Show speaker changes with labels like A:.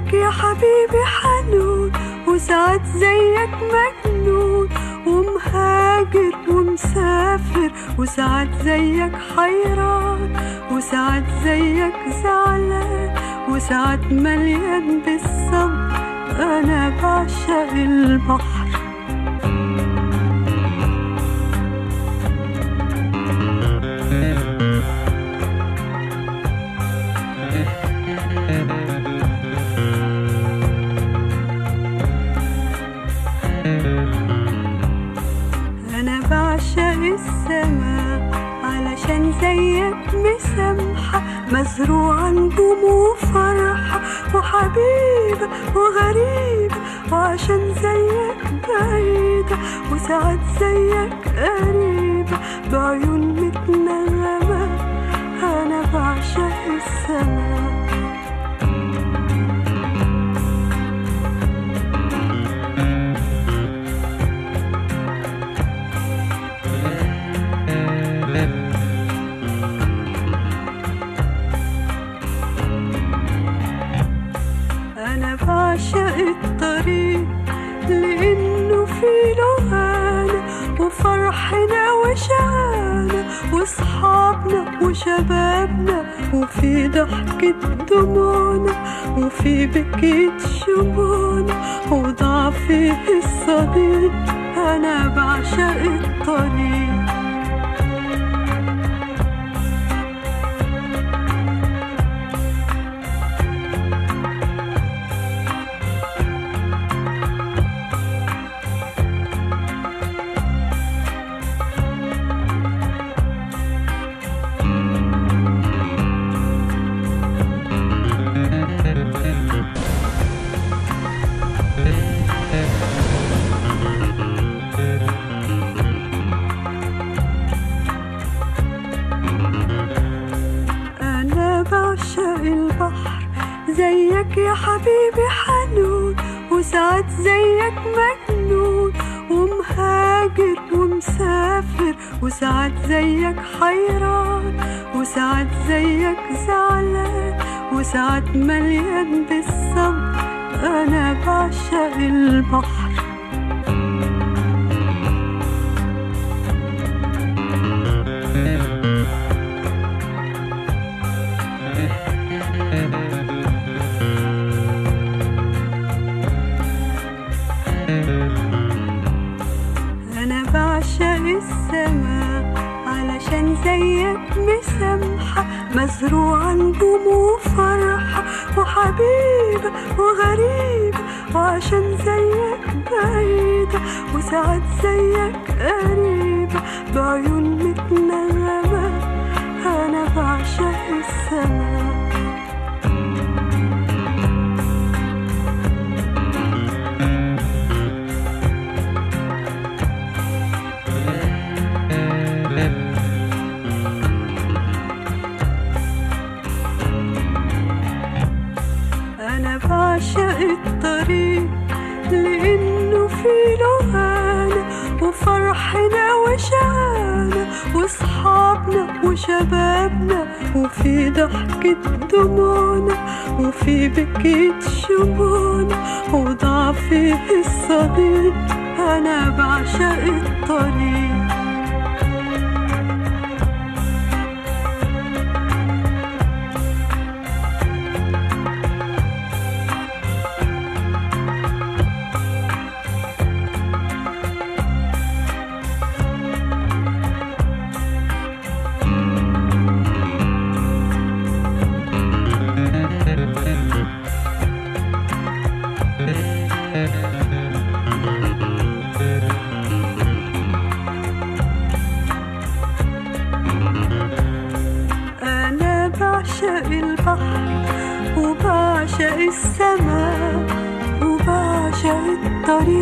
A: زيك يا حبيبي حنون وساعات زيك مجنون ومهاجر ومسافر وساعات زيك حيران وساعات زيك زعلان وساعات مليان بالصبر. أنا بعشق البحر بعشق السماء علشان زيك مسامحة مزروعة نجوم وفرحة وحبيبة وغريبة وعشان زيك بعيدة وساعات زيك قريبة بعيون متنغمة. بعشق الطريق لأنه فيه لهانا وفرحنا وشانا وصحابنا وشبابنا وفي ضحكة دموعنا وفي بكية شموعنا وضعفي الصديق. أنا بعشق الطريق. البحر زيك يا حبيبي حنون وساعات زيك مجنون. ومهاجر ومسافر وساعات زيك حيران وساعات زيك زعلان وساعات مليان بالصبر أنا بعشق البحر. بعشق السماء علشان زيك مسامحة مزروعة نجوم وفرحة وحبيبة وغريبة وعشان زيك بعيدة وساعات زيك قريبة بعيون متنغمة بعشق الطريق لأنه فيه لهانا وفرحنا وشانا وصحابنا وشبابنا وفي ضحكة دموعنا وفي بكية شموعنا وضعفي الصديق. أنا بعشق الطريق. بعشق البحر وبعشق السماء وبعشق الطريق.